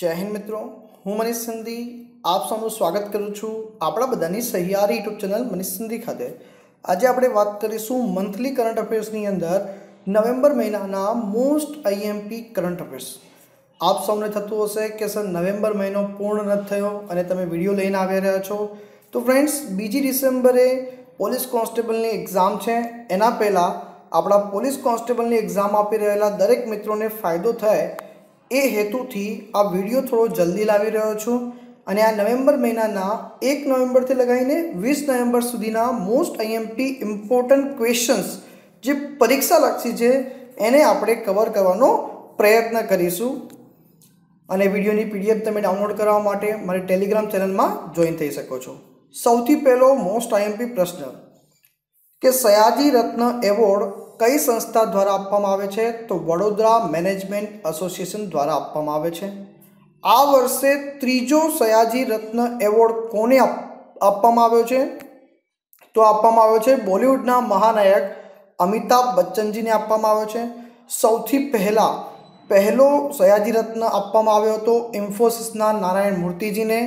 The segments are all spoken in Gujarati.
જય હિન્દ મિત્રો, હું મનીષ સિંધી, આપ સૌનું સ્વાગત કરું છું આપણા બધાની સહિયારી યુટ્યુબ ચેનલ મનીષ સિંધી ખાતે. આજે આપણે વાત કરીશું મંથલી કરંટ અફેર્સની અંદર નવેમ્બર મહિનાના મોસ્ટ આઈએમપી કરંટ અફેર્સ. આપ સૌને થતું હશે કે સર નવેમ્બર મહિનો પૂર્ણ નથી થયો અને તમે વીડિયો લઈને આવી રહ્યા છો. તો ફ્રેન્ડ્સ બીજી ડિસેમ્બરે પોલીસ કોન્સ્ટેબલની એક્ઝામ છે. એના પહેલાં આપણા પોલીસ કોન્સ્ટેબલની એક્ઝામ આપી રહેલા દરેક મિત્રોને ફાયદો થાય એ હેતુથી આ વીડિયો થોડો જલ્દી લાવી રહ્યો છું અને આ નવેમ્બર મહિનાના એક નવેમ્બરથી લગાવીને વીસ નવેમ્બર સુધીના મોસ્ટ આઈએમપી ઇમ્પોર્ટન્ટ ક્વેશ્ચન્સ જે પરીક્ષાલક્ષી છે, એને આપણે કવર કરવાનો પ્રયત્ન કરીશું. અને વિડીયોની પીડીએફ તમે ડાઉનલોડ કરવા માટે મારી ટેલિગ્રામ ચેનલમાં જોઈન થઈ શકો છો. સૌથી પહેલો મોસ્ટ આઈએમપી પ્રશ્ન કે સયાજી રત્ન એવોર્ડ કઈ સંસ્થા દ્વારા આપવામાં આવે છે? તો વડોદરા મેનેજમેન્ટ એસોસિએશન દ્વારા આપવામાં આવે છે. આ વર્ષે ત્રીજો સયાજી રત્ન એવોર્ડ કોને આપવામાં આવ્યો છે? તો આપવામાં આવ્યો છે બોલિવૂડના મહાનાયક અમિતાભ બચ્ચનજીને આપવામાં આવ્યો છે. સૌથી પહેલાં, પહેલો સયાજી રત્ન આપવામાં આવ્યો હતો ઇન્ફોસિસના નારાયણ મૂર્તિજીને.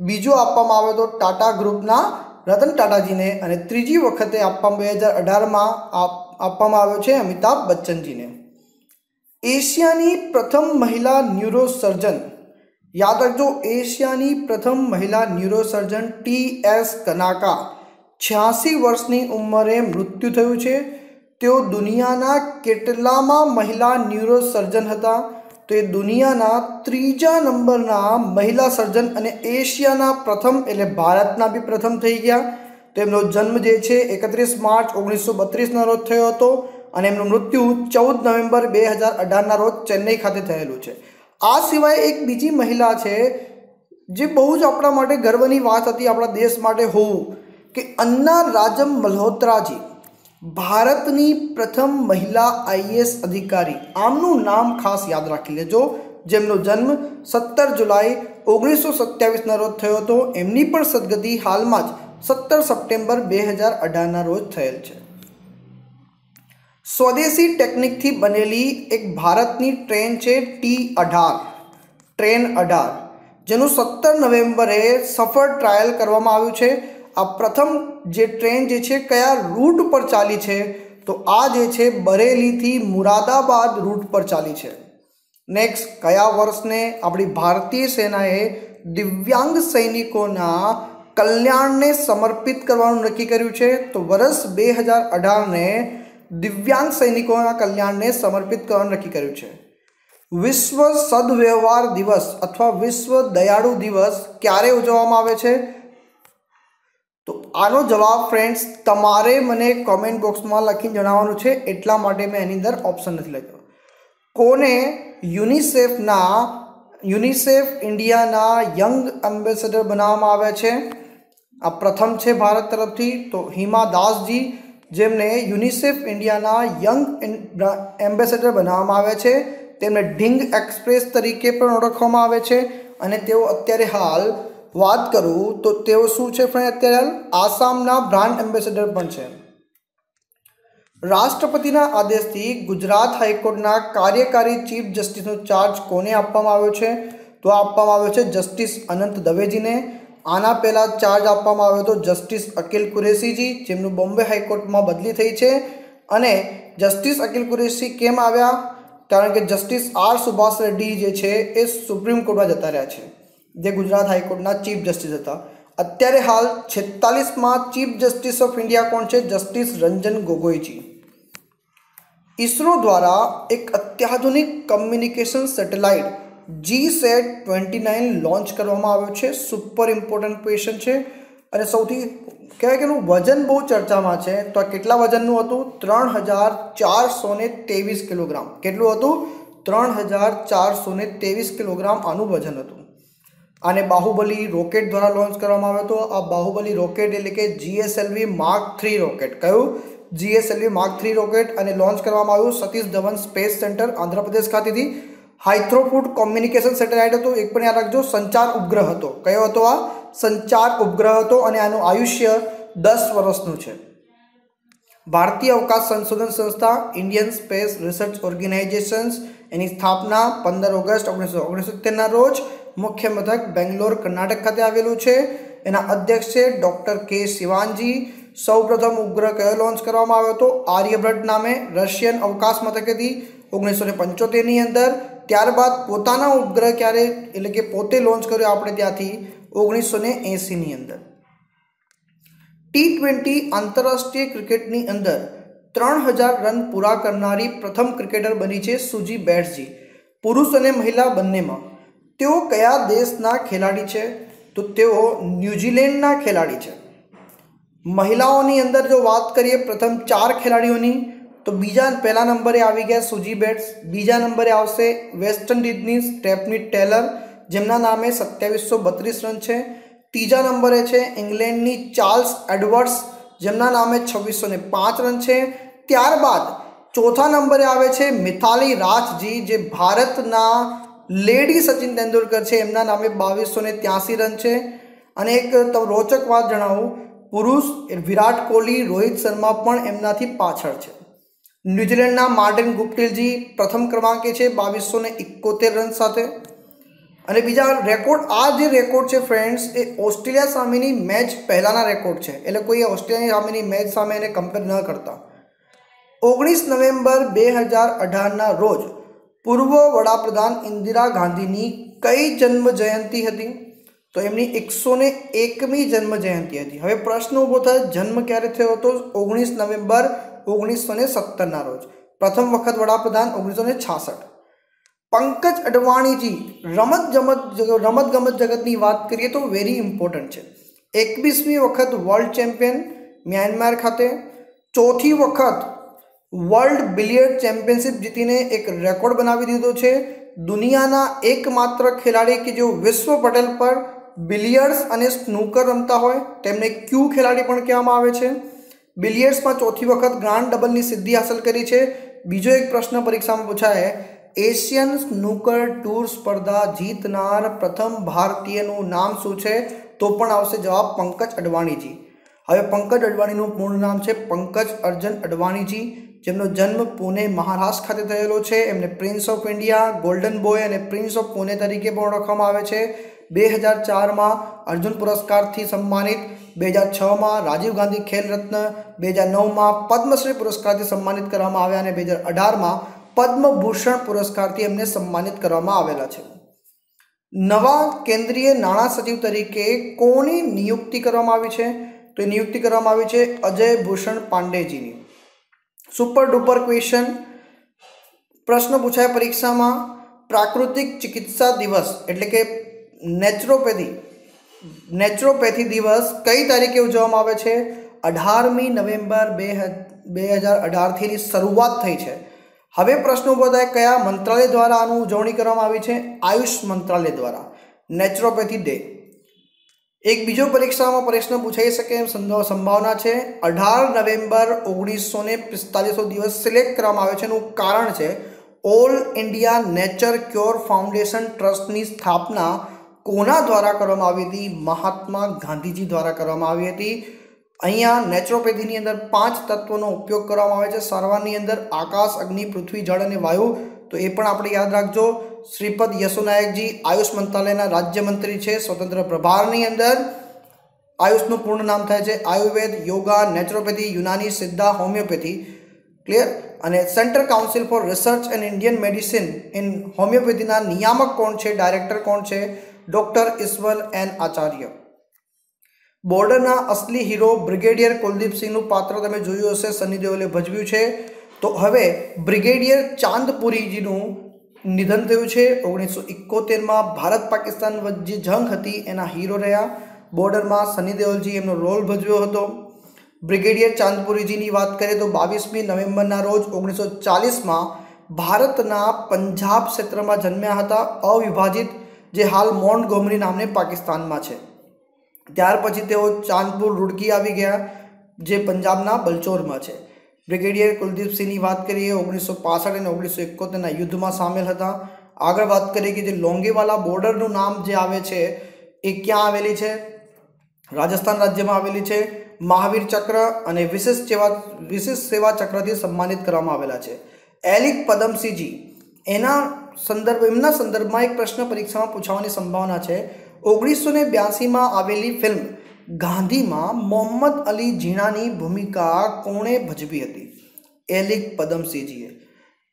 બીજો આપવામાં આવ્યો હતો ટાટા ગ્રુપના રતન ટાટાજીને. અને ત્રીજી વખતે આપવામાં બે હજાર અઢારમાં આપવામાં આવ્યો છે અમિતાભ બચ્ચનજીને. એશિયાની પ્રથમ મહિલા ન્યુરોસર્જન. યાદ રાખજો, એશિયાની પ્રથમ મહિલા ન્યુરોસર્જન ટી એસ કનાકા. છ્યાસી વર્ષની ઉંમરે મૃત્યુ થયું છે. તેઓ દુનિયાના કેટલામાં મહિલા ન્યુરોસર્જન હતા? તો એ દુનિયાના ત્રીજા નંબરના મહિલા સર્જન અને એશિયાના પ્રથમ એટલે ભારતના બી પ્રથમ થઈ ગયા. તેમનો જન્મ જે છે, એકત્રીસ માર્ચ ઓગણીસો બત્રીસના રોજ થયો હતો અને એમનું મૃત્યુ ચૌદ નવેમ્બર બે હજાર અઢારના રોજ ચેન્નઈ ખાતે થયેલું છે. આ સિવાય એક બીજી મહિલા છે, જે બહુ જ આપણા માટે ગર્વની વાત હતી આપણા દેશ માટે હોવું, કે અન્ના રાજમ મલ્હોત્રાજી, ભારતની પ્રથમ મહિલા આઈએએસ અધિકારી. આમનું નામ ખાસ યાદ રાખી લેજો. જેમનો જન્મ સત્તર જુલાઈ ઓગણીસો સત્યાવીસના રોજ થયો હતો. એમની પણ સદગતિ હાલમાં જ સત્તર સપ્ટેમ્બર બે હજાર અઢારના રોજ થયેલ છે. સ્વદેશી ટેકનિકથી બનેલી એક ભારતની ટ્રેન છે ટી અઢાર. ટ્રેન અઢાર, જેનું સત્તર નવેમ્બરે સફળ ટ્રાયલ કરવામાં આવ્યું છે. આ પ્રથમ જે ટ્રેન જે છે કયા રૂટ પર ચાલી છે? તો આ જે છે બરેલીથી મુરાદાબાદ રૂટ પર ચાલી છે. નેક્સ્ટ, કયા વર્ષને આપણી ભારતીય સેનાએ દિવ્યાંગ સૈનિકોના કલ્યાણને સમર્પિત કરવાનું નક્કી કર્યું છે, તો વર્ષ બે હજાર અઢારને દિવ્યાંગ સૈનિકોના કલ્યાણને સમર્પિત કરવાનું નક્કી કર્યું છે. વિશ્વ સદવ્યવહાર દિવસ અથવા વિશ્વ દયાળુ દિવસ ક્યારે ઉજવવામાં આવે છે? તો આનો જવાબ ફ્રેન્ડ્સ તમારે મને કોમેન્ટ બોક્સમાં લખીને જણાવવાનું છે, એટલા માટે મેં એની અંદર ઓપ્શન નથી લખ્યો. કોને યુનિસેફના, યુનિસેફ ઇન્ડિયાના યંગ એમ્બેસેડર બનાવવામાં આવ્યા છે? આ પ્રથમ છે ભારત તરફથી. તો હિમા દાસજી, જેમને યુનિસેફ ઇન્ડિયાના યંગ એમ્બેસેડર બનાવવામાં આવ્યા છે. તેમને ઢીંગ એક્સપ્રેસ તરીકે પણ ઓળખવામાં આવે છે. અને તેઓ અત્યારે હાલ વાત કરું તો તેઓ શું છે ફ્રેન્ડ અત્યારે હાલ? આસામના બ્રાન્ડ એમ્બેસેડર પણ છે. રાષ્ટ્રપતિના આદેશથી ગુજરાત હાઈકોર્ટના કાર્યકારી ચીફ જસ્ટિસનો ચાર્જ કોને આપવામાં આવ્યો છે? તો આપવામાં આવ્યો છે જસ્ટિસ અનંત દવેજીને. આના પહેલાં ચાર્જ આપવામાં આવ્યો હતો જસ્ટિસ અકિલ કુરેશીજી, જેમનું બોમ્બે હાઈકોર્ટમાં બદલી થઈ છે. અને જસ્ટિસ અકિલ કુરેશી કેમ આવ્યા? કારણ કે જસ્ટિસ આર સુભાષ રેડ્ડી જે છે એ સુપ્રીમ કોર્ટમાં જતા રહ્યા છે, જે ગુજરાત હાઈકોર્ટના ચીફ જસ્ટિસ હતા. અત્યારે હાલ છેતાલીસમાં ચીફ જસ્ટિસ ઓફ ઇન્ડિયા કોણ છે? જસ્ટિસ રંજન ગોગોઈજી. ઇસરો દ્વારા એક અત્યાધુનિક communication satellite GSAT twenty nine launch કરવામાં આવ્યો છે. સુપર ઇમ્પોર્ટન્ટ ક્વેશ્ચન છે. અને સૌથી, કહેવાય કે એનું વજન બહુ ચર્ચામાં છે. તો આ કેટલા વજનનું હતું? ત્રણ હજાર ચારસો ત્રેવીસ કિલોગ્રામ. કેટલું હતું? ત્રણ હજાર ચારસો ત્રેવીસ કિલોગ્રામ આનું વજન હતું. આને બાહુબલી રોકેટ દ્વારા લોન્ચ કરવામાં આવ્યો હતો. આ બાહુબલી રોકેટ એટલે કે જીએસએલવી માર્ક થ્રી રોકેટ કયું? જીએસએલવી માર્ક થ્રી રોકેટ અને લોન્ચ કરવામાં આવ્યું સતીશ ધવન સ્પેસ સેન્ટર આંધ્રપ્રદેશ ખાતેથી. હાઇથ્રોફૂટ કોમ્યુનિકેશન સેટેલાઇટ હતો. એક પણ યાદ રાખજો, સંચાર ઉપગ્રહ હતો. કયો હતો આ? સંચાર ઉપગ્રહ હતો અને આનું આયુષ્ય દસ વર્ષનું છે. ભારતીય અવકાશ સંશોધન સંસ્થા ઇન્ડિયન સ્પેસ રિસર્ચ ઓર્ગેનાઇઝેશન્સ એની સ્થાપના પંદર ઓગસ્ટ ઓગણીસો ઓગણસિત્તેરના રોજ મુખ્ય મથક બેંગ્લોર, કર્ણાટક ખાતે આવેલું છે. એના અધ્યક્ષ છે ડૉક્ટર કે શિવાનજી. સૌપ્રથમ ઉપગ્રહ કયો લોન્ચ કરવામાં આવ્યો હતો? આર્યભટ્ટ નામે રશિયન અવકાશ મથકેથી ઓગણીસો ને પંચોતેરની અંદર. ત્યારબાદ પોતાના ઉપગ્રહ ક્યારે, એટલે કે પોતે લોન્ચ કર્યો આપણે ત્યાંથી ઓગણીસો ને એંસીની અંદર. ટી ટ્વેન્ટી આંતરરાષ્ટ્રીય ક્રિકેટની અંદર ત્રણ હજાર રન પૂરા કરનારી પ્રથમ ક્રિકેટર બની છે સુજી બેટ્સજી પુરુષ અને મહિલા બંનેમાં. તેઓ કયા દેશના ખેલાડી છે? તો તેઓ ન્યૂઝીલેન્ડના ખેલાડી છે. મહિલાઓની અંદર જો વાત કરીએ પ્રથમ ચાર ખેલાડીઓની તો બીજા પહેલા નંબરે આવી ગયા સુજી બેટ્સ. બીજા નંબરે આવશે વેસ્ટ ઇન્ડિઝની સ્ટેફની ટેલર, જેમના નામે સત્યાવીસો બત્રીસ રન છે. ત્રીજા નંબરે છે ઇંગ્લેન્ડની ચાર્લ્સ એડવર્ડ્સ, જેમના નામે છવ્વીસો ને પાંચ રન છે. ત્યારબાદ ચોથા નંબરે આવે છે મિથાલી રાજજી, જે ભારતના લેડી સચિન તેંડુલકર છે, એમના નામે બાવીસો ને ત્યાસી રન છે. અને એક રોચક વાત જણાવું, પુરુષ વિરાટ કોહલી, રોહિત શર્મા પણ એમનાથી પાછળ છે. ન્યૂઝીલેન્ડના માર્ટિન ગુપ્ટિલજી પ્રથમ ક્રમાંકે છે બાવીસો ને એકોતેર રન સાથે. અને બીજા રેકોર્ડ, આ જે રેકોર્ડ છે ફ્રેન્ડ્સ, એ ઓસ્ટ્રેલિયા સામેની મેચ પહેલાંના રેકોર્ડ છે. એટલે કોઈ ઓસ્ટ્રેલિયા સામેની મેચ સામે એને કમ્પેર ન કરતા. ઓગણીસ નવેમ્બર બે હજાર અઢારના રોજ પૂર્વ વડાપ્રધાન ઇન્દિરા ગાંધીની કઈ જન્મ જયંતિ હતી? તો એમની એકસો ને એકમી જન્મ જયંતિ હતી. હવે પ્રશ્ન ઊભો થાય, જન્મ ક્યારે થયો હતો? ઓગણીસ નવેમ્બર ઓગણીસો ને સત્તરના રોજ. પ્રથમ વખત વડાપ્રધાન ઓગણીસો ને છાસઠ. પંકજ અડવાણીજી, રમત જમત રમત ગમત જગતની વાત કરીએ તો વેરી ઇમ્પોર્ટન્ટ છે. એકવીસમી વખત વર્લ્ડ ચેમ્પિયન મ્યાનમાર ખાતે. ચોથી વખત વર્લ્ડ બિલિયર્ડ ચેમ્પિયનશિપ જીતીને એક રેકોર્ડ બનાવી દીધો છે. દુનિયાના એકમાત્ર ખેલાડી કે જેઓ વિશ્વ પટેલ પર બિલિયર્ડ્સ અને સ્નૂકર રમતા હોય, તેમને ક્યુ ખેલાડી પણ કહેવામાં આવે છે. બિલિયર્ડ્સમાં ચોથી વખત ગ્રાન્ડ ડબલની સિદ્ધિ હાંસલ કરી છે. બીજો એક પ્રશ્ન પરીક્ષામાં પૂછાય, એશિયન સ્નૂકર ટૂર સ્પર્ધા જીતનાર પ્રથમ ભારતીયનું નામ શું છે? તો પણ આવશે જવાબ પંકજ અડવાણીજી. હવે પંકજ અડવાણીનું પૂર્ણ નામ છે પંકજ અર્જન અડવાણીજી. જેમનો જન્મ પુણે મહારાષ્ટ્ર ખાતે થયેલો છે. એમને prince of India golden boy અને પ્રિન્સ ઓફ પુણે તરીકે પણ ઓળખવામાં આવે છે. બે હજાર ચારમાં અર્જુન પુરસ્કારથી સન્માનિત, બે હજાર છમાં રાજીવ ગાંધી ખેલ રત્ન બે હજાર નવમાં પદ્મશ્રી પુરસ્કારથી સન્માનિત કરવામાં આવ્યા અને બે હજાર અઢારમાં પદ્મભૂષણ પુરસ્કારથી એમને સન્માનિત કરવામાં આવેલા છે. નવા કેન્દ્રીય નાણાં સચિવ તરીકે કોની નિયુક્તિ કરવામાં આવી છે? તો નિયુક્તિ કરવામાં આવી છે અજય ભૂષણ પાંડેજીની. સુપર ડુપર ક્વેશ્ચન પ્રશ્ન પૂછાય પરીક્ષામાં, પ્રાકૃતિક ચિકિત્સા દિવસ, એટલે કે નેચરોપેથી નેચરોપેથી દિવસ કઈ તારીખે ઉજવવામાં આવે છે? અઢારમી નવેમ્બર બે બે હજાર અઢારથીની શરૂઆત થઈ છે. હવે પ્રશ્ન ઊભો થાય, કયા મંત્રાલય દ્વારા આનું ઉજવણી કરવામાં આવી છે? આયુષ મંત્રાલય દ્વારા. Naturopathy day. એક બીજો પરીક્ષામાં પ્રશ્ન પૂછાઈ શકે એમ સંભાવના છે. અઢાર નવેમ્બર ઓગણીસો ને પિસ્તાલીસો દિવસ સિલેક્ટ કરવામાં આવે છે એનું કારણ છે, all India nature cure foundation ટ્રસ્ટની સ્થાપના કોના દ્વારા કરવામાં આવી હતી? મહાત્મા ગાંધીજી દ્વારા કરવામાં આવી હતી. અહીંયા નેચરોપેથીની અંદર પાંચ તત્વોનો ઉપયોગ કરવામાં આવે છે. સારવારની અંદર આકાશ, અગ્નિ, પૃથ્વી, જળ અને વાયુ. તો એ પણ આપણે યાદ રાખજો. શ્રીપદ યશોનાયકજી આયુષ મંત્રાલયના રાજ્યમંત્રી છે. સ્વતંત્ર પ્રભારની અંદર આયુષનું પૂર્ણ નામ થાય છે. Ayurveda, yoga naturopathy Unani Siddha, homeopathy. Clear અને central council for research and Indian medicine. In હોમિયોપેથીના નિયામક કોણ છે? ડાયરેક્ટર કોણ છે? ડૉક્ટર ઈશ્વર એન આચાર્ય. બોર્ડરના અસલી હીરો બ્રિગેડિયર કુલદીપસિંહનું પાત્ર તમે જોયું હશે સની દેઓલે ભજવ્યું છે. તો હવે બ્રિગેડિયર ચાંદપુરીજીનું નિધન થયું છે. ઓગણીસો ઇકોતેરમાં ભારત પાકિસ્તાન વચ્ચે જંગ હતી, એના હીરો રહ્યા. બોર્ડરમાં સની દેઓલજી એમનો રોલ ભજવ્યો હતો. બ્રિગેડિયર ચાંદપુરીજીની વાત કરીએ તો બાવીસમી નવેમ્બરના રોજ ઓગણીસો ચાલીસમાં ભારતના પંજાબ ક્ષેત્રમાં જન્મ્યા હતા. અવિભાજિત જે હાલ મોન્ટ ગોમરી નામને પાકિસ્તાનમાં છે. ત્યાર પછી તેઓ ચાંદપુર રૂડકી આવી ગયા, જે પંજાબના બલચોરમાં છે. બ્રિગેડિયર કુલદીપસિંહની વાત કરીએ, ઓગણીસો પાસઠ અને ઓગણીસો એકોતેરના યુદ્ધમાં સામેલ હતા. આગળ વાત કરીએ કે જે લોંગેવાલા બોર્ડરનું નામ જે આવે છે, એ ક્યાં આવેલી છે? રાજસ્થાન રાજ્યમાં આવેલી છે. મહાવીર ચક્ર અને વિશેષ સેવા વિશેષ સેવા ચક્રથી સન્માનિત કરવામાં આવેલા છે. એલિક પદમસિંહજી, એના સંદર્ભ, એમના સંદર્ભમાં એક પ્રશ્ન પરીક્ષામાં પૂછાવાની સંભાવના છે. ઓગણીસો ને બ્યાસીમાં આવેલી ફિલ્મ ગાંધીમાં મોહમ્મદ અલી ઝીણાની ભૂમિકા કોણે ભજવી હતી? એલિક પદમસિંહજીએ.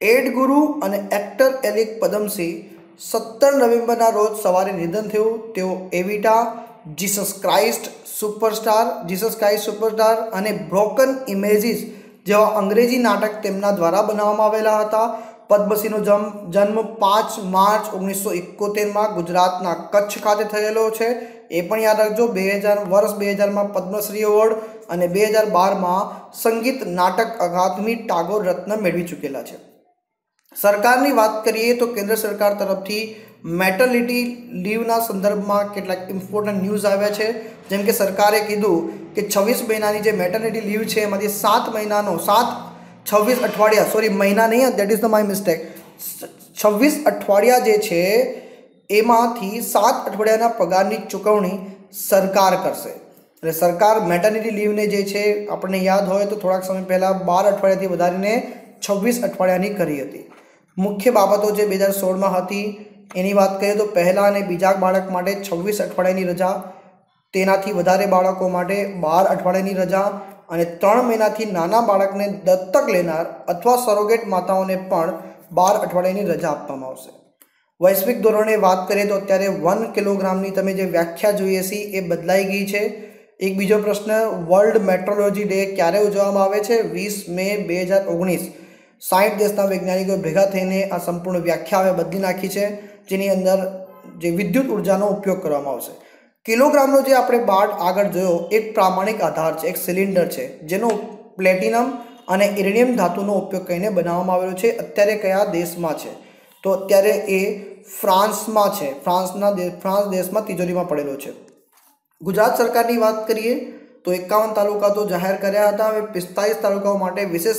એડ ગુરુ અને એક્ટર એલિક પદમસિંહ સત્તર નવેમ્બરના રોજ સવારે નિધન થયું. તેઓ Evita, Jesus Christ superstar, Jesus Christ superstar અને બ્રોકન ઇમેજીસ જેવા અંગ્રેજી નાટક તેમના દ્વારા બનાવવામાં આવેલા હતા. પદ્મસિંહનો જન્મ જન્મ પાંચ માર્ચ ઓગણીસો એકોતેરમાં ગુજરાતના કચ્છ ખાતે થયેલો છે. એ પણ યાદ રાખજો, બે હજાર વર્ષ, બે હજારમાં પદ્મશ્રી એવોર્ડ અને બે હજાર બારમાં સંગીત નાટક અકાદમી ટાગોર રત્ન મેળવી ચૂકેલા છે. સરકારની વાત કરીએ તો કેન્દ્ર સરકાર તરફથી મેટર્નિટી લીવના સંદર્ભમાં કેટલાક ઇમ્પોર્ટન્ટ ન્યૂઝ આવ્યા છે. જેમ કે સરકારે કીધું કે છવ્વીસ મહિનાની જે મેટર્નિટી લીવ છે, એમાંથી સાત મહિનાનો, સાત છવ્વીસ અઠવાડિયા સોરી મહિના નહીં that is the my mistake છવ્વીસ અઠવાડિયા જે છે, એમાંથી સાત અઠવાડિયાના પગારની ચૂકવણી સરકાર કરશે. એટલે સરકાર મેટર્નિટી લીવને જે છે, આપણને યાદ હોય તો થોડાક સમય પહેલાં બાર અઠવાડિયાથી વધારીને છવ્વીસ અઠવાડિયાની કરી હતી. મુખ્ય બાબતો જે બે હજાર સોળમાં હતી, એની વાત કરીએ તો પહેલાં અને બીજા બાળક માટે છવ્વીસ અઠવાડિયાની રજા, તેનાથી વધારે બાળકો માટે બાર અઠવાડિયાની રજા અને ત્રણ મહિનાથી નાના બાળકને દત્તક લેનાર અથવા સરોગેટ માતાઓને પણ બાર અઠવાડિયાની રજા આપવામાં આવશે. વૈશ્વિક ધોરણે વાત કરીએ તો અત્યારે વન કિલોગ્રામની તમે જે વ્યાખ્યા જોઈએ છે, એ બદલાઈ ગઈ છે. એક બીજો પ્રશ્ન વર્લ્ડ મેટ્રોલોજી ડે ક્યારે ઉજવવામાં આવે છે? વીસ મે બે હજાર ઓગણીસ. સાઠ દેશના વૈજ્ઞાનિકો ભેગા થઈને આ સંપૂર્ણ વ્યાખ્યા હવે બદલી નાખી છે, જેની અંદર જે વિદ્યુત ઉર્જાનો ઉપયોગ કરવામાં આવશે. કિલોગ્રામનો જે આપણે બાદ આગળ જોયો, એક પ્રામાણિક આધાર છે, એક સિલિન્ડર છે, જેનો પ્લેટિનમ અને ઇરેનિયમ ધાતુનો ઉપયોગ કરીને બનાવવામાં આવેલો છે. અત્યારે કયા દેશમાં છે? તો અત્યારે એ ફ્રાન્સમાં છે. ફ્રાન્સના ફ્રાન્સ દેશમાં તિજોરીમાં પડેલો છે. ગુજરાત સરકારની વાત કરીએ, તો એકાવન તાલુકા તો જાહેર કર્યા હતા. હવે પિસ્તાલીસ તાલુકાઓ માટે વિશેષ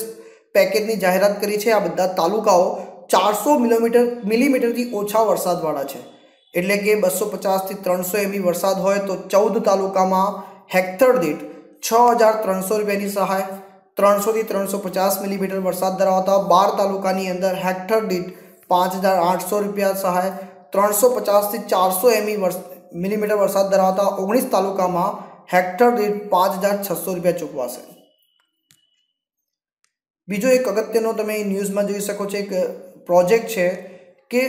પેકેજની જાહેરાત કરી છે. આ બધા તાલુકાઓ ચારસો મિલીમીટર, મિલીમીટરથી ઓછા વરસાદવાળા છે. એટલે કે બસો પચાસથી ત્રણસો એમી વરસાદ હોય તો ચૌદ તાલુકામાં હેક્ટર દીઠ છ હજાર ત્રણસો રૂપિયાની સહાય, ત્રણસોથી ત્રણસો પચાસ મિલીમીટર વરસાદ ધરાવતા બાર તાલુકાની અંદર હેક્ટર દીઠ પાંચ હજાર આઠસો રૂપિયા સહાય ત્રણસો પચાસથી ચારસો એમી મિલીમીટર વરસાદ ધરાવતા ઓગણીસ તાલુકામાં હેક્ટર દીઠ પાંચ હજાર છસો રૂપિયા ચૂકવાશે. બીજો એક અગત્યનો તમે ન્યૂઝમાં જોઈ શકો છો, એક પ્રોજેક્ટ છે કે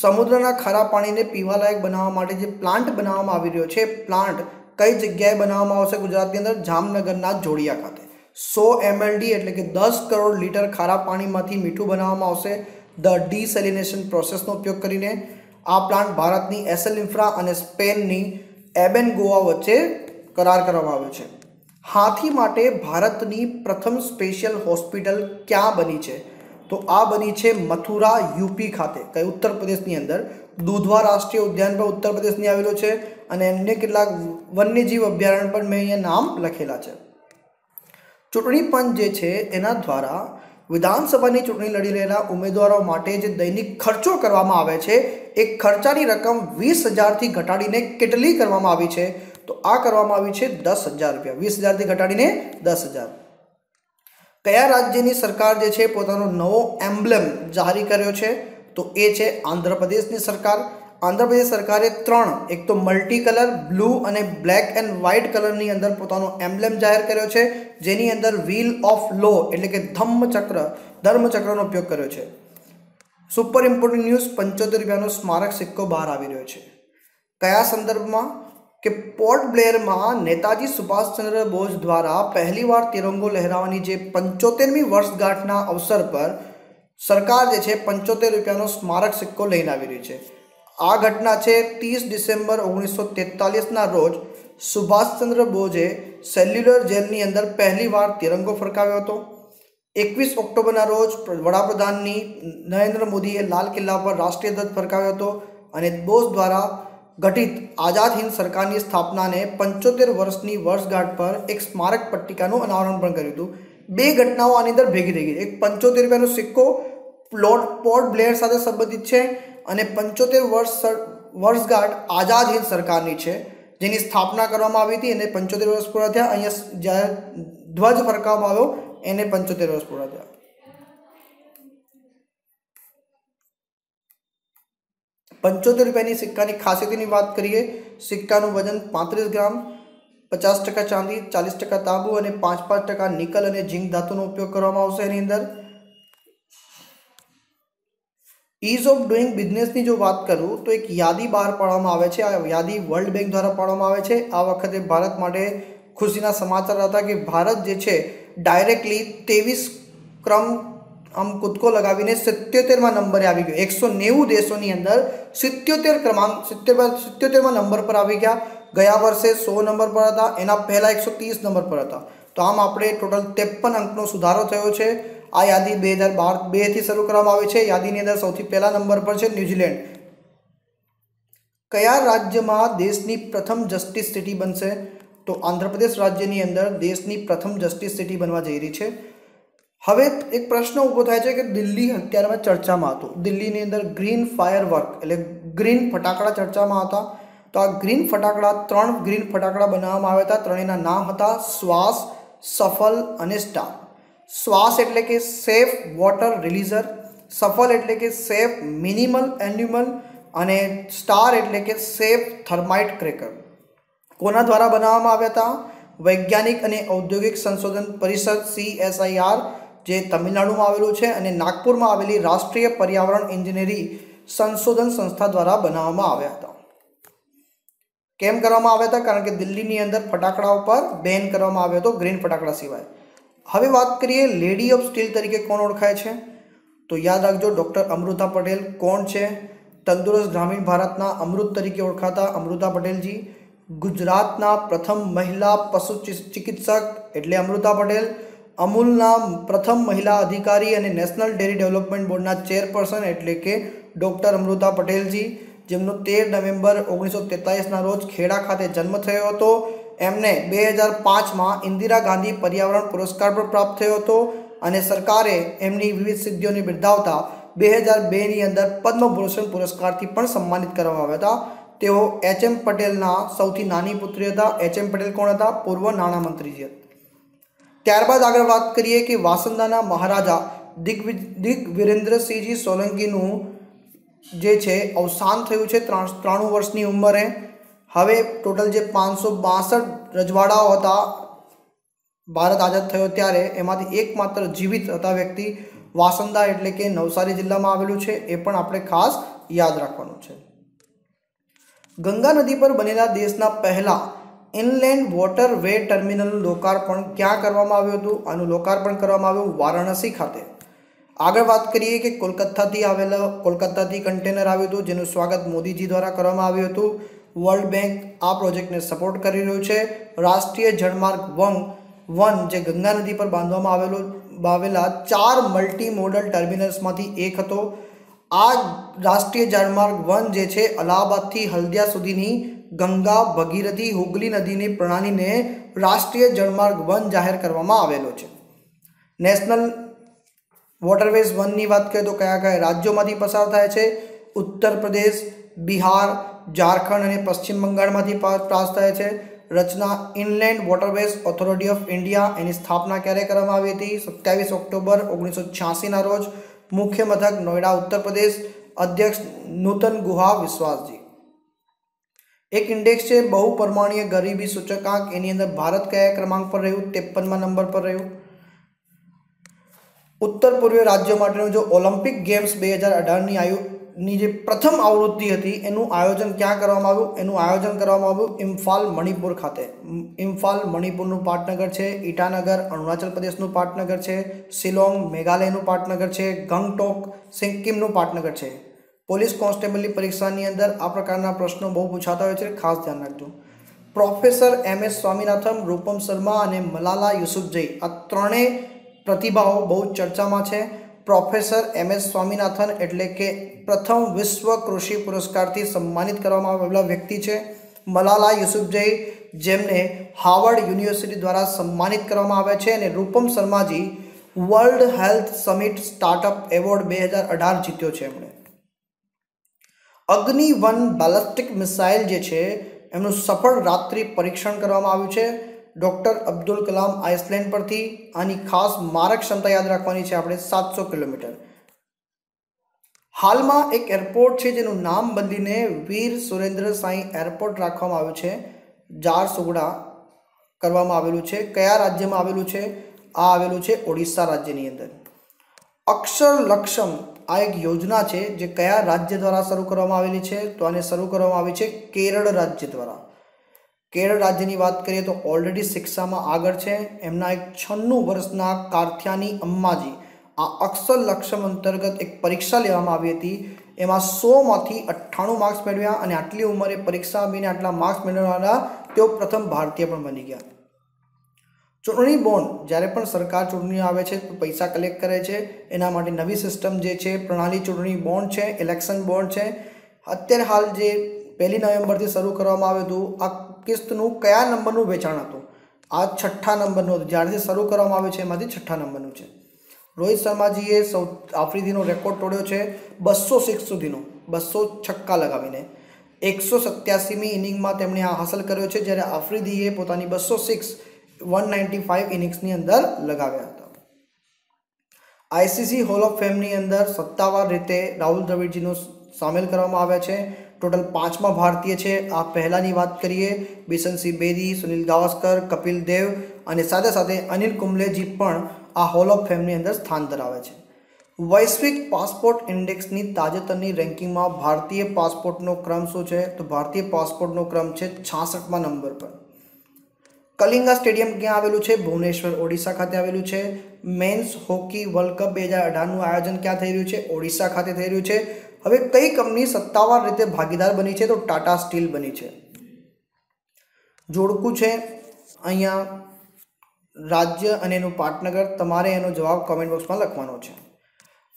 સમુદ્રના ખારા પાણીને પીવાલાયક બનાવવા માટે જે પ્લાન્ટ બનાવવામાં આવી રહ્યો છે, પ્લાન્ટ કઈ જગ્યાએ બનાવવામાં આવશે ગુજરાતની અંદર? જામનગરના જોડિયા ખાતે. સો એમએલડી એટલે કે દસ કરોડ લીટર ખારા પાણીમાંથી મીઠું બનાવવામાં આવશે. ધ ડીસેલિનેશન પ્રોસેસનો ઉપયોગ કરીને આ પ્લાન્ટ ભારતની એસએલ ઇન્ફ્રા અને સ્પેનની એબેન ગોવા વચ્ચે કરાર કરવામાં આવ્યો છે. હાથી માટે ભારતની પ્રથમ સ્પેશિયલ હોસ્પિટલ ક્યાં બની છે? તો આ બની છે મથુરા, યુપી ખાતે. કઈ ઉત્તર પ્રદેશની અંદર. દૂધવા રાષ્ટ્રીય ઉદ્યાન પણ ઉત્તર પ્રદેશની આવેલો છે અને અન્ય કેટલાક વન્યજીવ અભયારણ્ય પણ મેં અહીંયા નામ લખેલા છે. ચૂંટણી પંચ જે છે એના દ્વારા વિધાનસભાની ચૂંટણી લડી રહેલા ઉમેદવારો માટે જે દૈનિક ખર્ચો કરવામાં આવે છે, એ ખર્ચાની રકમ વીસ હજારથી ઘટાડીને કેટલી કરવામાં આવી છે? તો આ કરવામાં આવી છે દસ હજાર રૂપિયા. વીસ હજારથી ઘટાડીને દસ હજાર. કયા રાજ્યની સરકાર જે છે પોતાનો નવો એમ્બ્લેમ જારી કર્યો છે? તો એ છે આંધ્રપ્રદેશની સરકાર. આંધ્રપ્રદેશ સરકારે ત્રણ, એક તો મલ્ટી કલર બ્લુ અને બ્લેક એન્ડ વ્હાઇટ કલરની અંદર પોતાનો એમ્બ્લેમ જાહેર કર્યો છે, જેની અંદર વ્હીલ ઓફ લો એટલે કે ધમ્મચક્ર, ધર્મચક્રનો ઉપયોગ કર્યો છે. સુપર ઇમ્પોર્ટન્ટ ન્યૂઝ પંચોતેર રૂપિયાનો સ્મારક સિક્કો બહાર આવી રહ્યો છે. કયા સંદર્ભમાં? કે પોર્ટ બ્લેરમાં નેતાજી સુભાષચંદ્ર બોઝ દ્વારા પહેલીવાર તિરંગો લહેરાવાની જે પંચોતેરમી વર્ષગાંઠના અવસર પર સરકાર જે છે પંચોતેર રૂપિયાનો સ્મારક સિક્કો લઈને આવી રહી છે. આ ઘટના છે ત્રીસ ડિસેમ્બર ઓગણીસો તેતાલીસના રોજ સુભાષચંદ્ર બોઝે સેલ્યુલર જેલની અંદર પહેલીવાર તિરંગો ફરકાવ્યો હતો. એકવીસ ઓક્ટોબરના રોજ વડાપ્રધાનની નરેન્દ્ર મોદીએ લાલ કિલ્લા પર રાષ્ટ્રીય ધ્વજ ફરકાવ્યો હતો અને બોઝ દ્વારા ગઠિત આઝાદ હિન્દ સરકારની સ્થાપનાને પંચોતેર વર્ષની વર્ષગાંઠ પર એક સ્મારક પટ્ટિકાનું અનાવરણ પણ કર્યું હતું. બે ઘટનાઓ આની અંદર ભેગી થઈ ગઈ. એક પંચોતેર રૂપિયાનો સિક્કો પ્લોટ પોર્ટ બ્લેયર સાથે સંબંધિત છે અને પંચોતેર વર્ષ વર્ષગાંઠ આઝાદ હિન્દ સરકારની છે, જેની સ્થાપના કરવામાં આવી હતી અને પંચોતેર વર્ષ પૂરા થયા. અહીંયા જ્યારે ધ્વજ ફરકાવવામાં આવ્યો, એને પંચોતેર વર્ષ પૂરા થયા. પંચોતેર રૂપિયાની સિક્કાની ખાસિયતની વાત કરીએ, સિક્કાનું વજન પાંત્રીસ ગ્રામ, પચાસ ટકા ચાંદી, ચાલીસ ટકા તાંબુ અને પાંચ પાંચ ટકા નિકલ અને ઝીંક ધાતુનો ઉપયોગ કરવામાં આવશે એની અંદર. ઇઝ ઓફ ડુઈંગ બિઝનેસની જો વાત કરું, તો એક યાદી બહાર પાડવામાં આવે છે. આ યાદી વર્લ્ડ બેંક દ્વારા પાડવામાં આવે છે. આ વખતે ભારત માટે ખુશીના સમાચાર હતા કે ભારત જે છે ડાયરેક્ટલી ત્રેવીસ ક્રમ આમ કૂદકો લગાવીને સિત્યોતેરમાં નંબરે આવી ગયો. એકસો નેવું દેશોની અંદર સિત્યોતેર ક્રમાંક, સિત્યોતેર સિત્યોતેરમાં નંબર પર આવી ગયા. ગયા વર્ષે સો નંબર પર હતા, એના પહેલાં એકસો ત્રીસ નંબર પર હતા. તો આમ આપણે ટોટલ ત્રેપન અંકનો સુધારો થયો છે. આ યાદી બે હજાર બાર બેથી શરૂ કરવામાં આવી છે. યાદીની અંદર સૌથી પહેલા નંબર પર છે ન્યૂઝીલેન્ડ. કયા રાજ્યમાં દેશની પ્રથમ જસ્ટિસ સિટી બનશે? તો આંધ્રપ્રદેશ રાજ્યની અંદર દેશની પ્રથમ જસ્ટિસ સિટી બનવા જઈ રહી છે. હવે એક પ્રશ્ન ઊભો થાય છે કે દિલ્હી અત્યારમાં ચર્ચામાં હતું. દિલ્હીની અંદર ગ્રીન ફાયર વર્ક એટલે ગ્રીન ફટાકડા ચર્ચામાં હતા. તો આ ગ્રીન ફટાકડા, ત્રણ ગ્રીન ફટાકડા બનાવવામાં આવ્યા હતા. ત્રણેયના નામ હતા શ્વાસ, સફલ અને સ્ટાર. શ્વાસ એટલે કે સેફ વોટર રિલીઝર સફલ એટલે કે સેફ મિનિમલ એન્યુમલ અને સ્ટાર એટલે કે સેફ થર્માઇટ ક્રેકર કોના દ્વારા બનાવવામાં આવ્યા હતા? વૈજ્ઞાનિક અને ઔદ્યોગિક સંશોધન પરિષદ સીએસઆઈઆર જે તમિલનાડુમાં આવેલું છે અને નાગપુરમાં આવેલી રાષ્ટ્રીય પર્યાવરણ એન્જિનિયરી સંશોધન સંસ્થા દ્વારા બનાવવામાં આવ્યા હતા. કેમ કરવામાં આવ્યા હતા? કારણ કે દિલ્હીની અંદર ફટાકડા ઉપર બેન કરવામાં આવ્યો હતો ગ્રીન ફટાકડા સિવાય. હવે વાત કરીએ લેડી ઓફ સ્ટીલ તરીકે કોણ ઓળખાય છે? તો યાદ રાખજો ડૉક્ટર અમૃતા પટેલ કોણ છે? તંદુરસ્ત ગ્રામીણ ભારતના અમૃત તરીકે ઓળખાતા અમૃતા પટેલજી. ગુજરાતના પ્રથમ મહિલા પશુ ચિકિત્સક એટલે અમૃતા પટેલ. અમૂલના પ્રથમ મહિલા અધિકારી અને નેશનલ ડેરી ડેવલપમેન્ટ બોર્ડના ચેરપર્સન એટલે કે ડૉક્ટર અમૃતા પટેલજી, જેમનો તેર નવેમ્બર ઓગણીસો તેતાલીસના રોજ ખેડા ખાતે જન્મ થયો હતો. એમને બે હજાર પાંચમાં ઇન્દિરા ગાંધી પર્યાવરણ પુરસ્કાર પણ પ્રાપ્ત થયો હતો અને સરકારે એમની વિવિધ સિદ્ધિઓને બિરદાવતા બે હજાર બેની અંદર પદ્મભૂષણ પુરસ્કારથી પણ સન્માનિત કરવામાં આવ્યા હતા. તેઓ એચ એમ પટેલના સૌથી નાની પુત્રી હતા. એચ એમ પટેલ કોણ હતા? પૂર્વ નાણામંત્રીજી ત્યારબાદ આગળ વાત કરીએ કે વાસંદાના મહારાજા દિગ્વિ દિગ્વિરેન્દ્રસિંહજી સોલંકીનું જે છે, અવસાન થયું છે ત્રાણું વર્ષની ઉંમરે. હવે ટોટલ જે પાંચસો બાસઠ રજવાડાઓ હતા, ભારત આઝાદ થયો ત્યારે એમાંથી એકમાત્ર જીવિત હતા વ્યક્તિ વાસંદા એટલે કે નવસારી જિલ્લામાં આવેલું છે, એ પણ આપણે ખાસ યાદ રાખવાનું છે. ગંગા નદી પર બનેલા દેશના પહેલા ઇનલેન્ડ વોટર વે ટર્મિનલનું લોકાર્પણ ક્યાં કરવામાં આવ્યું હતું? આનું લોકાર્પણ કરવામાં આવ્યું વારાણસી ખાતે. આગળ વાત કરીએ કે કોલકાતાથી આવેલા, કોલકાતાથી કન્ટેનર આવ્યું હતું, જેનું સ્વાગત મોદીજી દ્વારા કરવામાં આવ્યું હતું. વર્લ્ડ બેંક આ પ્રોજેક્ટને સપોર્ટ કરી રહ્યું છે. રાષ્ટ્રીય જળમાર્ગ વન વન જે ગંગા નદી પર બાંધવામાં આવેલું આવેલા ચાર મલ્ટી મોડલ ટર્મિનલ્સમાંથી એક હતો. આ રાષ્ટ્રીય જળમાર્ગ વન જે છે, અલ્હાબાદથી હલ્દિયા સુધીની ગંગા, ભગીરથી હુગલી નદીની પ્રણાલીને રાષ્ટ્રીય જળમાર્ગ વન જાહેર કરવામાં આવેલો છે. નેશનલ વોટરવેઝ વનની વાત કરીએ તો કયા કયા રાજ્યોમાંથી પસાર થાય છે? ઉત્તર પ્રદેશ, બિહાર, ઝારખંડ અને પશ્ચિમ બંગાળમાંથી પાસ થાય છે. રચના inland waterways authority of India એની સ્થાપના ક્યારે કરવામાં આવી હતી? સત્યાવીસ ઓક્ટોબર ઓગણીસો છ્યાસીના રોજ મુખ્ય મથક નોઈડા ઉત્તર પ્રદેશ. અધ્યક્ષ નૂતન ગુહા વિશ્વાસજી. એક ઇન્ડેક્સ છે બહુ પરમાણીય ગરીબી સૂચકાંક એની અંદર ભારત કયા ક્રમાંક પર રહ્યું? ત્રેપનમાં નંબર પર રહ્યું. ઉત્તર પૂર્વીય રાજ્યો માટેનું જો ઓલિમ્પિક ગેમ્સ બે હજાર અઢારની આયુની જે પ્રથમ આવૃત્તિ હતી, એનું આયોજન ક્યાં કરવામાં આવ્યું? એનું આયોજન કરવામાં આવ્યું ઇમ્ફાલ મણિપુર ખાતે. ઇમ્ફાલ મણિપુરનું પાટનગર છે, ઈટાનગર, અરુણાચલ પ્રદેશનું પાટનગર છે, શિલોંગ, મેઘાલયનું પાટનગર છે, ગંગટોક, સિક્કિમનું પાટનગર છે. પોલીસ કોન્સ્ટેબલની પરીક્ષાની અંદર આ પ્રકારના પ્રશ્નો બહુ પૂછાતા હોય છે. ખાસ ધ્યાન રાખજો. Professor M S Swaminathan, Rupam Sharma અને મલાલા યુસુફજઈ આ ત્રણેય પ્રતિભાઓ બહુ ચર્ચામાં છે. પ્રોફેસર એમ એસ સ્વામિનાથન એટલે કે પ્રથમ વિશ્વ કૃષિ પુરસ્કારથી સન્માનિત કરવામાં આવેલા વ્યક્તિ છે. મલાલા યુસુફજઈ જેમને હાવર્ડ યુનિવર્સિટી દ્વારા સન્માનિત કરવામાં આવે છે અને Rupam Sharmaji world health summit startup award બે હજાર અઢાર જીત્યો છે એમણે. અગ્નિ વન બેલેસ્ટિક મિસાઇલ જે છે, એમનું સફળ રાત્રિ પરીક્ષણ કરવામાં આવ્યું છે. ડૉક્ટર અબ્દુલ કલામ આઇસલેન્ડ પરથી આની ખાસ મારક ક્ષમતા યાદ રાખવાની છે આપણે સાતસો કિલોમીટર. હાલમાં એક એરપોર્ટ છે જેનું નામ બદલીને વીર સુરેન્દ્ર સાંઈ એરપોર્ટ રાખવામાં આવ્યું છે. જારસુગડા કરવામાં આવેલું છે. કયા રાજ્યમાં આવેલું છે? આ આવેલું છે ઓડિશા રાજ્યની અંદર. અક્ષર લક્ષમ આ એક યોજના છે જે કયા રાજ્ય દ્વારા શરૂ કરવામાં આવેલી છે? તો આને શરૂ કરવામાં આવી છે કેરળ રાજ્ય દ્વારા. કેરળ રાજ્યની વાત કરીએ તો ઓલરેડી શિક્ષામાં આગળ છે. એમના એક છન્નું વર્ષના કારથિયાની અમ્માજી આ અક્ષર લક્ષમ અંતર્ગત એક પરીક્ષા લેવામાં આવી હતી. એમાં સોમાંથી અઠ્ઠાણું માર્ક્સ મેળવ્યા અને આટલી ઉંમરે પરીક્ષા આપીને આટલા માર્ક્સ મેળવવાના તેઓ પ્રથમ ભારતીય પણ બની ગયા. ચૂંટણી બોન્ડ જ્યારે પણ સરકાર ચૂંટણીઓ આવે છે પૈસા કલેક્ટ કરે છે. એના માટે નવી સિસ્ટમ જે છે, પ્રણાલી ચૂંટણી બોન્ડ છે ઇલેક્શન બોન્ડ છે. અત્યારે હાલ જે પહેલી નવેમ્બરથી શરૂ કરવામાં આવ્યું હતું, આ કિસ્તનું કયા નંબરનું વેચાણ હતું? આ છઠ્ઠા નંબરનું હતું. જ્યારથી શરૂ કરવામાં આવ્યું છે, એમાંથી છઠ્ઠા નંબરનું છે. રોહિત શર્માજીએ સૌ, આફ્રિદીનો રેકોર્ડ તોડ્યો છે, બસો સિક્સ સુધીનો, બસો છક્કા લગાવીને. એકસો સત્યાસીમી ઇનિંગમાં તેમણે આ હાંસલ કર્યો છે, જ્યારે આફ્રિદીએ પોતાની બસો સિક્સ વન નાઇન્ટી ફાઇવ ઇનિંગ્સની અંદર લગાવ્યા હતા. આઈસીસી હોલ ઓફ ફેમની અંદર સત્તાવાર રીતે રાહુલ દ્રવિડજીનો સામેલ કરવામાં આવ્યા છે. ટોટલ પાંચમા ભારતીય છે. આ પહેલાંની વાત કરીએ, બિશનસિંહ બેદી, સુનિલ ગાવસ્કર, કપિલ દેવ અને સાથે સાથે અનિલ કુંબલેજી પણ આ હોલ ઓફ ફેમની અંદર સ્થાન ધરાવે છે. વૈશ્વિક પાસપોર્ટ ઇન્ડેક્સની તાજેતરની રેન્કિંગમાં ભારતીય પાસપોર્ટનો ક્રમ શું છે? તો ભારતીય પાસપોર્ટનો ક્રમ છે છાસઠમાં નંબર પર. કલિંગા સ્ટેડિયમ ક્યાં આવેલું છે? ભુવનેશ્વર, ઓડિશા ખાતે આવેલું છે. મેન્સ હોકી વર્લ્ડ કપ બે હજાર અઢારનું આયોજન ક્યાં થઈ રહ્યું છે? ઓડિશા ખાતે થઈ રહ્યું છે. હવે કઈ કંપની સત્તાવાર રીતે ભાગીદાર બની છે? તો ટાટા સ્ટીલ બની છે. જોડકું છે અહીંયા રાજ્ય અને એનું પાટનગર તમારે એનો જવાબ કોમેન્ટ બોક્સમાં લખવાનો છે.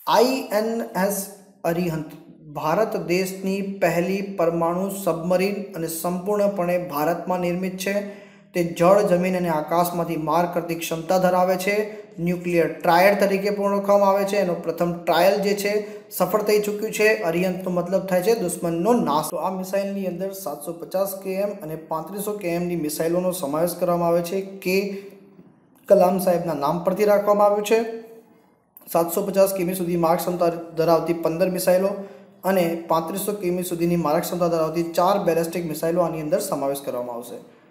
આઈએનએસ અરિહંત, ભારત દેશની પહેલી પરમાણુ સબમરીન અને સંપૂર્ણપણે ભારતમાં નિર્મિત છે. તે જળ જમીન અને આકાશમાંથી માર કરતી ક્ષમતા ધરાવે છે. ન્યુક્લિયર ટ્રાયડ તરીકે પણ ઓળખવામાં આવે છે. એનો પ્રથમ ટ્રાયલ જે છે, સફળ થઈ ચૂક્યું છે. અરિયંતનો મતલબ થાય છે, દુશ્મનનો નાશ. તો આ મિસાઇલની અંદર સાતસો પચાસ કેએમ અને પાંત્રીસો કેએમની મિસાઇલોનો સમાવેશ કરવામાં આવે છે. કે કલામ સાહેબના નામ પરથી રાખવામાં આવ્યું છે. સાતસો પચાસ કિમી સુધી માર્ગ ક્ષમતા ધરાવતી પંદર મિસાઇલો અને પાંત્રીસો કિમી સુધીની મારક ક્ષમતા ધરાવતી ચાર બેલેસ્ટિક મિસાઇલો આની અંદર સમાવેશ કરવામાં આવશે.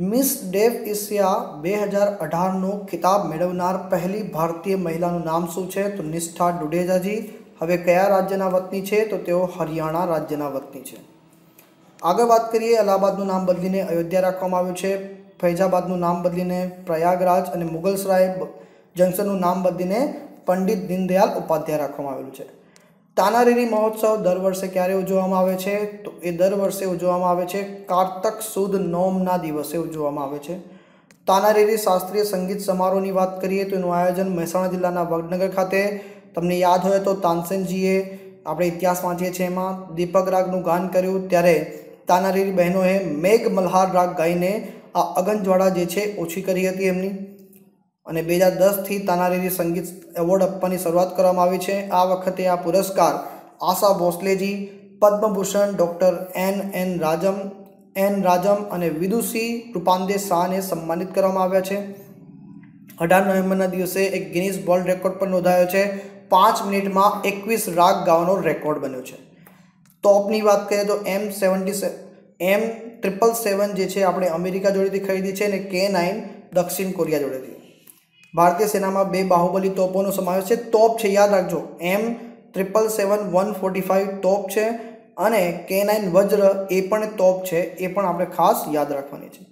મિસ ડેવ એશિયા બે હજાર અઢારનો ખિતાબ મેળવનાર પહેલી ભારતીય મહિલાનું નામ શું છે? તો નિષ્ઠા ડુડેજાજી. હવે કયા રાજ્યના વતની છે? તો તેઓ હરિયાણા રાજ્યના વતની છે. આગળ વાત કરીએ, અલ્હાબાદનું નામ બદલીને અયોધ્યા રાખવામાં આવ્યું છે. ફૈજાબાદનું નામ બદલીને પ્રયાગરાજ અને મુગલસરાય જંકશનનું નામ બદલીને પંડિત દીનદયાલ ઉપાધ્યાય રાખવામાં આવેલું છે. તાનારીરી મહોત્સવ દર વર્ષે ક્યારે ઉજવવામાં આવે છે? તો એ દર વર્ષે ઉજવવામાં આવે છે. કારતક સુદ નોમના દિવસે ઉજવવામાં આવે છે. તાનારીરી શાસ્ત્રીય સંગીત સમારોહની વાત કરીએ તો એનું આયોજન મહેસાણા જિલ્લાના વડનગર ખાતે તમને યાદ હોય તો તાનસેનજીએ આપણે ઇતિહાસ વાંચીએ છીએ એમાં દીપક રાગનું ગાન કર્યું. ત્યારે તાનારીરી બહેનોએ મેઘ મલ્હાર રાગ ગાઈને આ અગનજ્વાળા જે છે ઓછી કરી હતી એમની. અને બે હજાર દસથી તાનારીરી સંગીત એવોર્ડ આપવાની શરૂઆત કરવામાં આવી છે. આ વખતે આ પુરસ્કાર Asha ભોસલેજી, Padma Bhushan, doctor N N Rajam N Rajam અને વિદુષી રૂપાંદે શાહને સન્માનિત કરવામાં આવ્યા છે. અઢાર નવેમ્બરના દિવસે એક ગિનિસ વર્લ્ડ રેકોર્ડ પણ નોંધાયો છે. પાંચ મિનિટમાં એકવીસ રાગ ગાવાનો રેકોર્ડ બન્યો છે. ટોપની વાત કરીએ તો એમ સેવન્ટી એમ ટ્રિપલ સેવન જે છે, આપણે અમેરિકા જોડેથી ખરીદી છે અને કે નાઇન દક્ષિણ કોરિયા જોડેથી. ભારતીય સેનામાં બે બાહુબલી તોપોનો સમાવેશ છે. તોપ છે, યાદ રાખજો. M triple seven one forty five તોપ છે અને કે નાઇન વજ્ર એ પણ તોપ છે, એ પણ આપણે ખાસ યાદ રાખવાની છે.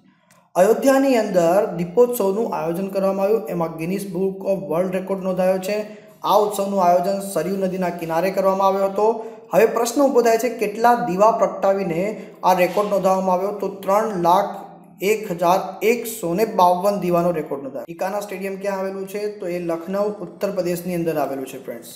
અયોધ્યાની અંદર દીપોત્સવનું આયોજન કરવામાં આવ્યું. એમાં Guinness book of world record નોંધાયો છે. આ ઉત્સવનું આયોજન સરયુ નદીના કિનારે કરવામાં આવ્યો હતો. હવે પ્રશ્ન ઊભો થાય છે, કેટલા દીવા પ્રગટાવીને આ રેકોર્ડ નોંધાવવામાં આવ્યો? તો ત્રણ લાખ એક હજાર એકસો ને બાવન દીવાનો રેકોર્ડ નોંધાયો. ઇકાના સ્ટેડિયમ ક્યાં આવેલું છે? તો એ લખનઉ, ઉત્તર પ્રદેશની અંદર આવેલું છે ફ્રેન્ડ્સ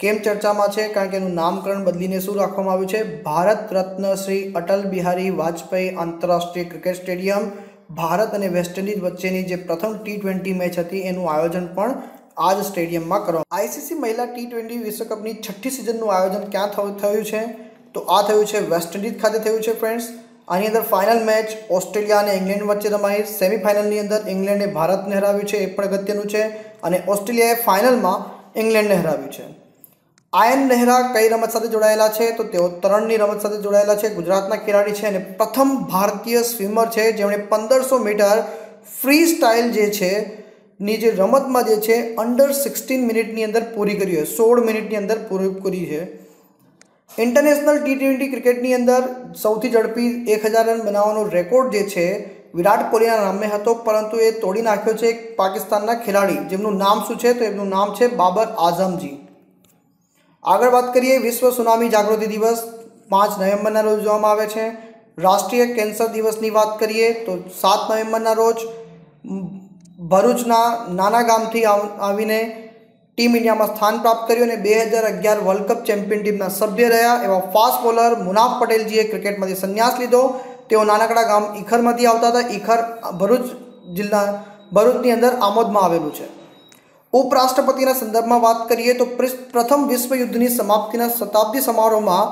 કેમ ચર્ચામાં છે? કારણ કે એનું નામકરણ બદલીને શું રાખવામાં આવ્યું છે? ભારત રત્ન શ્રી અટલ બિહારી વાજપેયી આંતરરાષ્ટ્રીય ક્રિકેટ સ્ટેડિયમ. ભારત અને વેસ્ટ ઇન્ડિઝ વચ્ચેની જે પ્રથમ ટી ટ્વેન્ટી મેચ હતી, એનું આયોજન પણ આ જ સ્ટેડિયમમાં કરવામાં આઈસીસી મહિલા ટી ટ્વેન્ટી વિશ્વકપની છઠ્ઠી સિઝનનું આયોજન ક્યાં થયું છે? તો આ થયું છે વેસ્ટ ઇન્ડિઝ ખાતે થયું છે ફ્રેન્ડ્સ આની અંદર ફાઇનલ મેચ ઓસ્ટ્રેલિયા અને ઇંગ્લેન્ડ વચ્ચે રમાઈ સેમીફાઇનલની અંદર ઇંગ્લેન્ડે ભારતને હરાવ્યું છે, એ પણ અગત્યનું છે. અને ઓસ્ટ્રેલિયાએ ફાઇનલમાં ઇંગ્લેન્ડને હરાવ્યું છે. આયન નહેરા કઈ રમત સાથે જોડાયેલા છે? તો તેઓ તરણની રમત સાથે જોડાયેલા છે. ગુજરાતના ખેલાડી છે અને પ્રથમ ભારતીય સ્વિમર છે. જેમણે પંદરસો મીટર ફ્રી સ્ટાઇલ જે છે, ની જે રમતમાં જે છે અંડર સિક્સટીન મિનિટની અંદર પૂરી કરી હોય. સોળ મિનિટની અંદર પૂરી કરી છે. ઇન્ટરનેશનલ ટી ટ્વેન્ટી ક્રિકેટની અંદર સૌથી ઝડપી એક હજાર રન બનાવવાનો રેકોર્ડ જે છે, વિરાટ કોહલીના નામે હતો, પરંતુ એ તોડી નાખ્યો છે એક પાકિસ્તાનના ખેલાડી, જેમનું નામ શું છે? તો એમનું નામ છે બાબર આઝમજી. આગળ વાત કરીએ, વિશ્વ સુનામી જાગૃતિ દિવસ, પાંચ નવેમ્બરના રોજ ઉજવવામાં આવે છે. રાષ્ટ્રીય કેન્સર દિવસની વાત કરીએ, તો સાત નવેમ્બરના રોજ ભરૂચના નાના ગામથી આવીને ટીમ ઇન્ડિયામાં સ્થાન પ્રાપ્ત કર્યું અને બે હજાર અગિયાર વર્લ્ડ કપ ચેમ્પિયન ટીમના સભ્ય રહ્યા. એવા ફાસ્ટ બોલર મુનાફ પટેલજીએ ક્રિકેટમાંથી સંન્યાસ લીધો. તેઓ નાનકડા ગામ ઈખરમાંથી આવતા હતા. ઈખર ભરૂચ જિલ્લા, ભરૂચની અંદર આમોદમાં આવેલું છે. ઉપરાષ્ટ્રપતિના સંદર્ભમાં વાત કરીએ તો પ્રથમ વિશ્વ યુદ્ધની સમાપ્તિના શતાબ્દી સમારોહમાં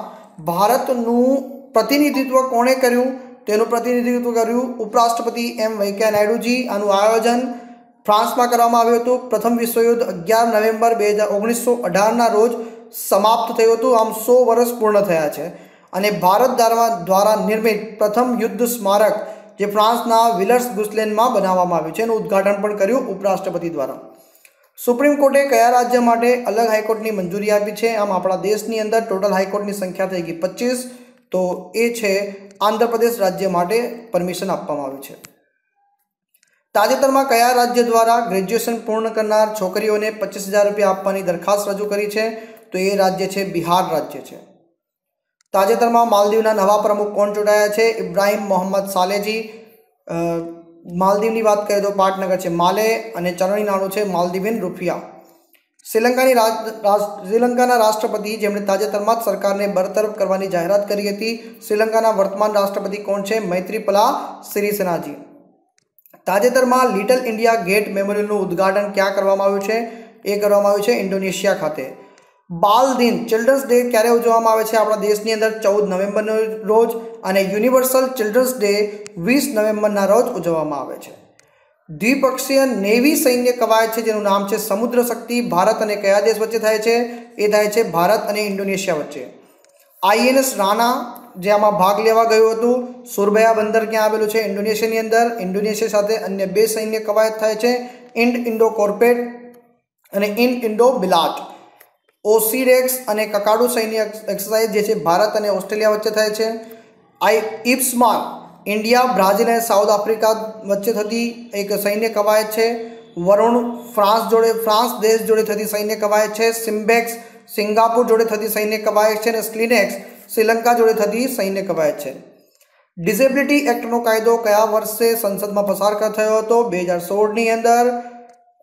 ભારતનું પ્રતિનિધિત્વ કોણે કર્યું? તેનું પ્રતિનિધિત્વ કર્યું ઉપરાષ્ટ્રપતિ એમ વેંકૈયા નાયડુજી. આનું આયોજન ફ્રાન્સમાં કરવામાં આવ્યું હતું. પ્રથમ વિશ્વયુદ્ધ અગિયાર નવેમ્બર બે હજાર અઢારના રોજ સમાપ્ત થયું હતું. આમ સો વર્ષ પૂર્ણ થયા છે. અને ભારત દ્વારા નિર્મિત પ્રથમ યુદ્ધ સ્મારક જે ફ્રાન્સના વિલર્સ ગુસ્લેનમાં બનાવવામાં આવ્યું છે. એનું ઉદ્ઘાટન પણ કર્યું ઉપરાષ્ટ્રપતિ દ્વારા. સુપ્રીમ કોર્ટે કયા રાજ્ય માટે અલગ હાઈકોર્ટની મંજૂરી આપી છે? આમ આપણા દેશની અંદર ટોટલ હાઈકોર્ટની સંખ્યા થઈ ગઈ પચીસ. તો એ છે આંધ્રપ્રદેશ રાજ્ય માટે પરમિશન આપવામાં આવ્યું છે. તાજેતરમાં કયા રાજ્ય દ્વારા ગ્રેજ્યુએશન પૂર્ણ કરનાર છોકરીઓને પચીસ હજાર રૂપિયા આપવાની દરખાસ્ત રજૂ કરી છે? તો એ રાજ્ય છે બિહાર રાજ્ય છે. તાજેતરમાં માલદીવના નવા પ્રમુખ કોણ ચૂંટાયા છે? ઇબ્રાહિમ મોહમ્મદ સાલેજી. માલદીવની વાત કરીએ તો પાટનગર છે માલે અને ચલણી નાણું છે માલદીવિન રૂપિયા શ્રીલંકાની શ્રીલંકાના રાષ્ટ્રપતિ જેમણે તાજેતરમાં જ સરકારને બરતરફ કરવાની જાહેરાત કરી હતી. શ્રીલંકાના વર્તમાન રાષ્ટ્રપતિ કોણ છે? મૈત્રીપલા સિરિસેનાજી. તાજેતરમાં લિટલ ઇન્ડિયા ગેટ મેમોરિયલનું ઉદ્ઘાટન ક્યાં કરવામાં આવ્યું છે? એ કરવામાં આવ્યું છે ઇન્ડોનેશિયા ખાતે. બાલ દિન, ચિલ્ડ્રન્સ ડે ક્યારે ઉજવવામાં આવે છે? આપણા દેશની અંદર ચૌદ નવેમ્બરનો રોજ અને યુનિવર્સલ ચિલ્ડ્રન્સ ડે વીસ નવેમ્બરના રોજ ઉજવવામાં આવે છે. દ્વિપક્ષીય નેવી સૈન્ય કવાયત છે, જેનું નામ છે સમુદ્ર શક્તિ. ભારત અને કયા દેશ વચ્ચે થાય છે? એ થાય છે ભારત અને ઇન્ડોનેશિયા વચ્ચે. આઈએનએસ રાણા જે આમાં ભાગ લેવા ગયું હતું. સુરબયા બંદર ક્યાં આવેલું છે? ઇન્ડોનેશિયાની અંદર. ઇન્ડોનેશિયા સાથે અન્ય બે સૈન્ય કવાયત થાય છે. ઇન્ડ ઇન્ડો કોર્પેટ અને ઇન્ડ ઇન્ડો બિલાટ. ઓસીરેક્સ અને કકાડુ સૈન્ય એક્સરસાઇઝ જે છે ભારત અને ઓસ્ટ્રેલિયા વચ્ચે થાય છે. આઈ ઇપ્સમાન ઇન્ડિયા, બ્રાઝિલ અને સાઉથ આફ્રિકા વચ્ચે થતી એક સૈન્ય કવાયત છે. વરુણ ફ્રાન્સ જોડે ફ્રાન્સ દેશ જોડે થતી સૈન્ય કવાયત છે. સિમ્બેક્સ, સિંગાપુર જોડે થતી સૈન્ય કવાયત છે અને સ્ક્લિનેક્સ શ્રીલંકા જોડે થતી સૈન્ય કવાયત છે. ડિસેબિલિટી એક્ટનો કાયદો કયા વર્ષે સંસદમાં પસાર થયો હતો? બે હજાર સોળની અંદર.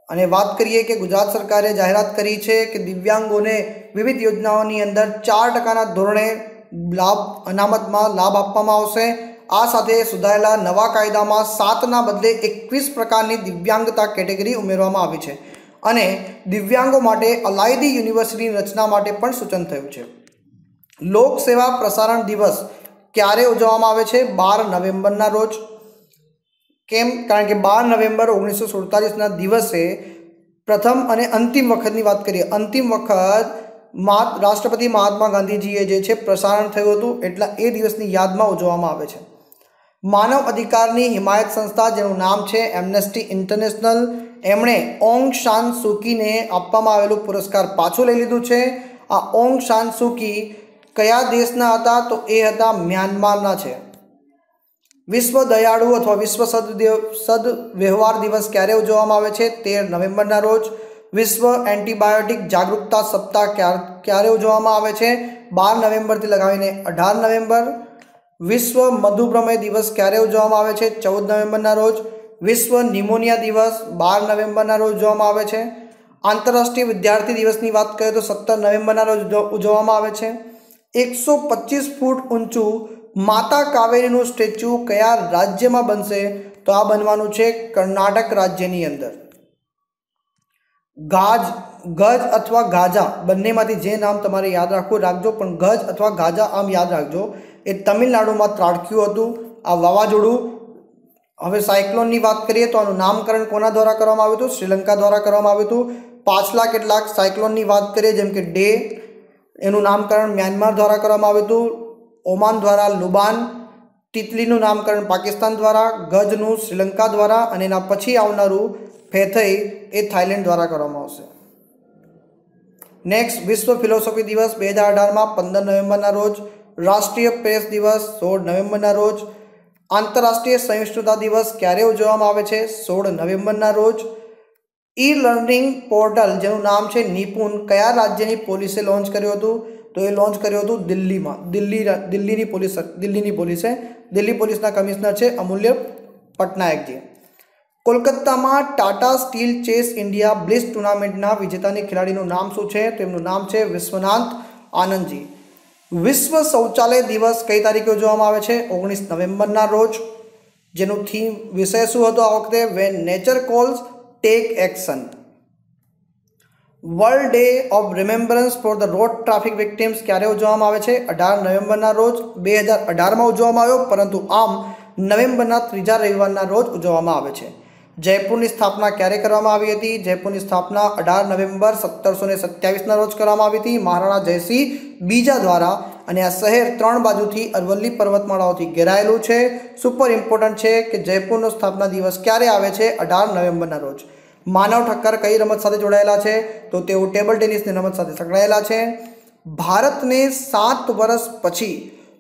અને વાત કરીએ કે ગુજરાત સરકારે જાહેરાત કરી છે કે દિવ્યાંગોને વિવિધ યોજનાઓની અંદર ચાર ટકાના ધોરણે લાભ, અનામતમાં લાભ આપવામાં આવશે. આ સાથે સુધારેલા નવા કાયદામાં સાતના બદલે એકવીસ પ્રકારની દિવ્યાંગતા કેટેગરી ઉમેરવામાં આવી છે. અને દિવ્યાંગો માટે અલાયદી યુનિવર્સિટીની રચના માટે પણ સૂચન થયું છે. લોક સેવા પ્રસારણ દિવસ ક્યારે ઉજવવામાં આવે છે? બાર નવેમ્બરના રોજ. કેમ? કારણ કે બાર નવેમ્બર ઓગણીસો સુડતાલીસના દિવસે પ્રથમ અને અંતિમ વખતની વાત કરીએ. અંતિમ વખત મા રાષ્ટ્રપતિ મહાત્મા ગાંધીજીએ જે છે પ્રસારણ થયું હતું, એટલા એ દિવસની યાદમાં ઉજવવામાં આવે છે. માનવ અધિકારની હિમાયત સંસ્થા, જેનું નામ છે એમનેસ્ટી ઇન્ટરનેશનલ એમણે ઓંગ શાન સુકીને આપવામાં આવેલું પુરસ્કાર પાછું લઈ લીધું છે. આ ઓંગ શાન સુકી કયા દેશના હતા તો એ હતા મ્યાનમારના છે. વિશ્વ દયાળુ અથવા વિશ્વ સદદેવ સદ વ્યવહાર દિવસ ક્યારે ઉજવવામાં આવે છે? તેર નવેમ્બરના રોજ વિશ્વ એન્ટીબાયોટિક જાગૃતતા સપ્તાહ ક્યારે ઉજવવામાં આવે છે? બાર નવેમ્બરથી લગાવીને અઢાર નવેમ્બર. વિશ્વ મધુપ્રમેય દિવસ ક્યારે ઉજવવામાં આવે છે? ચૌદ નવેમ્બરના રોજ વિશ્વ નિમોનિયા દિવસ બાર નવેમ્બરના રોજ ઉજવવામાં આવે છે. આંતરરાષ્ટ્રીય વિદ્યાર્થી દિવસની વાત કરીએ તો સત્તર નવેમ્બરના રોજ ઉજવવામાં આવે છે. એકસો પચીસ ફૂટ ઊંચું માતા કાવેરીનું સ્ટેચ્યુ કયા રાજ્યમાં બનશે? તો આ બનવાનું છે કર્ણાટક રાજ્યની અંદર. ગાજ, ગજ અથવા ગાજા, બંનેમાંથી જે નામ તમારે યાદ રાખવું રાખજો. પણ ગજ અથવા ગાજા આમ યાદ રાખજો. એ તમિલનાડુમાં ત્રાટક્યું હતું, આ વાવાઝોડું. હવે સાયક્લોનની વાત કરીએ તો આનું નામકરણ કોના દ્વારા કરવામાં આવ્યું હતું? શ્રીલંકા દ્વારા કરવામાં આવ્યું હતું. પાછલા કેટલાક સાયક્લોનની વાત કરીએ, જેમ કે ડે એનું નામકરણ મ્યાનમાર દ્વારા કરવામાં આવ્યું હતું. ઓમાન દ્વારા લુબાન, તિતલીનું નામકરણ પાકિસ્તાન દ્વારા, ગજનું શ્રીલંકા દ્વારા અને એના પછી આવનારું ફેથઈ એ થાઇલેન્ડ દ્વારા કરવામાં આવશે. નેક્સ્ટ વિશ્વ ફિલોસોફી દિવસ બે હજાર અઢારમાં પંદર નવેમ્બરના રોજ, રાષ્ટ્રીય પ્રેસ દિવસ સોળ નવેમ્બરના રોજ, આંતરરાષ્ટ્રીય સહિષ્ણુતા દિવસ ક્યારે ઉજવવામાં આવે છે? સોળ નવેમ્બરના રોજ ઈ લર્નિંગ પોર્ટલ જેનું નામ છે નિપુણ કયા રાજ્યની પોલીસે લોન્ચ કર્યું હતું? તો એ લોન્ચ કર્યું હતું દિલ્હીમાં. દિલ્હી દિલ્હીની પોલીસ, દિલ્હીની પોલીસે. દિલ્હી પોલીસના કમિશનર છે અમૂલ્ય પટનાયકજી. કોલકાતામાં Tata steel chess India blitz ટુર્નામેન્ટના વિજેતાની ખેલાડીનું નામ શું છે? તો એમનું નામ છે વિશ્વનાથ આનંદજી. વિશ્વ શૌચાલય દિવસ કઈ તારીખે ઉજવવામાં આવે છે? ઓગણીસ નવેમ્બરના રોજ. જેનું થીમ વિષય શું હતો આ વખતે? When nature calls take action world day of remembrance for the road traffic victims ક્યારે ઉજવવામાં આવે છે? અઢાર નવેમ્બરના રોજ, બે હજાર અઢારમાં ઉજવવામાં આવ્યો, પરંતુ આમ નવેમ્બરના ત્રીજા રવિવારના રોજ ઉજવવામાં આવે છે. જયપુરની સ્થાપના ક્યારે કરવામાં આવી હતી? જયપુરની સ્થાપના અઢાર નવેમ્બર સત્તરસો ને સત્યાવીસના રોજ કરવામાં આવી હતી. મહારાણા જયસિંહ બીજા દ્વારા અને આ શહેર ત્રણ બાજુથી અરવલ્લી પર્વતમાળાઓથી ઘેરાયેલું છે. સુપર ઇમ્પોર્ટન્ટ છે કે જયપુરનો સ્થાપના દિવસ ક્યારે આવે છે? અઢાર નવેમ્બરના રોજ. માનવ ઠક્કર કઈ રમત સાથે જોડાયેલા છે? તો તેઓ ટેબલ ટેનિસની રમત સાથે સંકળાયેલા છે. ભારતને સાત વર્ષ પછી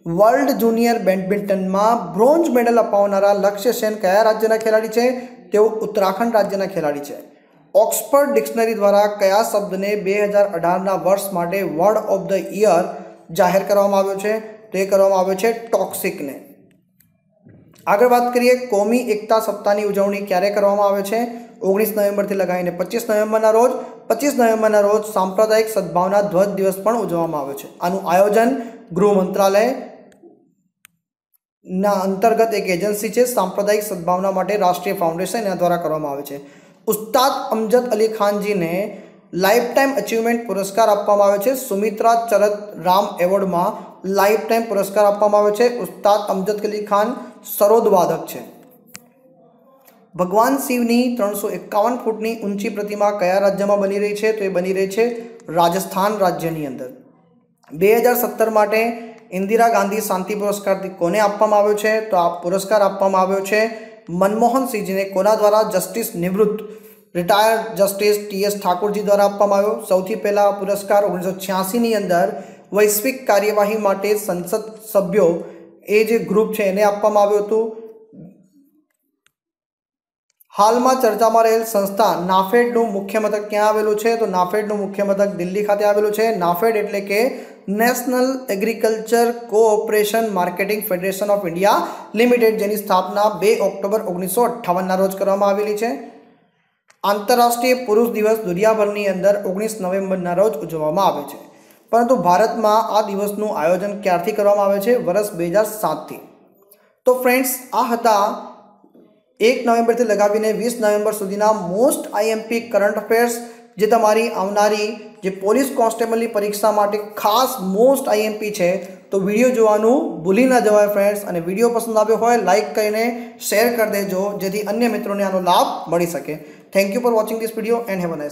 વર્લ્ડ જુનિયર બેડમિન્ટનમાં બ્રોન્ઝ મેડલ અપાવનારા લક્ષ્ય સેન કયા રાજ્યના ખેલાડી છે? તેઓ ઉત્તરાખંડ રાજ્યના ખેલાડી છે. ઓક્સફર્ડ ડિક્શનરી દ્વારા કયા શબ્દને બે હજાર અઢારના વર્ષ માટે વર્ડ ઓફ ધ યર જાહેર કરવામાં આવ્યો છે? તો કરવામાં આવ્યો છે ટોક્સિકને. આગળ વાત કરીએ, કોમી એકતા સપ્તાહની ઉજવણી ક્યારે કરવામાં આવે છે? ઓગણીસ નવેમ્બરથી લગાવીને પચીસ નવેમ્બરના રોજ. પચીસ નવેમ્બરના રોજ સાંપ્રદાયિક સદભાવના ધ્વજ દિવસ પણ ઉજવવામાં આવે છે. આનું આયોજન ગૃહ મંત્રાલય ના અંતર્ગત એક એજન્સી છે, સાંપ્રદાયિક સદભાવના માટે રાષ્ટ્રીય ફાઉન્ડેશન એના દ્વારા કરવામાં આવે છે. ઉસ્તાદ અમજદ અલી ખાનજીને લાઈફ ટાઈમ અચીવમેન્ટ પુરસ્કાર આપવામાં આવે છે. સુમિત્રા ચરત રામ એવોર્ડમાં લાઈફ ટાઈમ પુરસ્કાર આપવામાં આવે છે. ઉસ્તાદ અમજદ અલી ખાન સરોદ વાદક છે. ભગવાન શિવની ત્રણસો એકાવન ફૂટની ઊંચી પ્રતિમા કયા રાજ્યમાં બની રહી છે? તો એ બની રહી છે રાજસ્થાન રાજ્યની અંદર. બે હજાર સત્તર માટે ઇન્દિરા ગાંધી શાંતિ પુરસ્કારથી કોને આપવામાં આવ્યો છે? તો આ પુરસ્કાર આપવામાં આવ્યો છે મનમોહનસિંહજીને. કોના દ્વારા? જસ્ટિસ નિવૃત્ત retired justice T S Thakorji દ્વારા આપવામાં આવ્યો. સૌથી પહેલાં પુરસ્કાર ઓગણીસો છ્યાસીની અંદર વૈશ્વિક કાર્યવાહી માટે સંસદ સભ્યો એ જે ગ્રુપ છે એને આપવામાં આવ્યું હતું. હાલમાં ચર્ચામાં રહેલ સંસ્થા નાફેડનું મુખ્ય મથક ક્યાં આવેલું છે? તો નાફેડનું મુખ્ય મથક દિલ્હી ખાતે આવેલું છે. નાફેડ એટલે કે national agriculture cooperation marketing federation of India limited, જેની સ્થાપના બે ઓક્ટોબર ઓગણીસો અઠ્ઠાવનના રોજ કરવામાં આવેલી છે. આંતરરાષ્ટ્રીય પુરુષ દિવસ દુનિયાભરની અંદર ઓગણીસ નવેમ્બરના રોજ ઉજવવામાં આવે છે. પરંતુ ભારતમાં આ દિવસનું આયોજન ક્યારથી કરવામાં આવે છે? વર્ષ બે હજાર સાતથી. તો ફ્રેન્ડ્સ, આ હતા એક નવેમ્બરથી લગાવીને વીસ નવેમ્બર સુધીના મોસ્ટ આઈએમપી કરંટ અફેર્સ. જે તમારી આવનારી જે પોલીસ કોન્સ્ટેબલની પરીક્ષા માટે ખાસ મોસ્ટ આઈએમપી છે, તો વીડિયો જોવાનું ભૂલી ના જવાય ફ્રેન્ડ્સ અને વીડિયો પસંદ આવ્યો હોય લાઇક કરીને શેર કરી દેજો, જેથી અન્ય મિત્રોને આનો લાભ મળી શકે. Thank you for watching this video and have a nice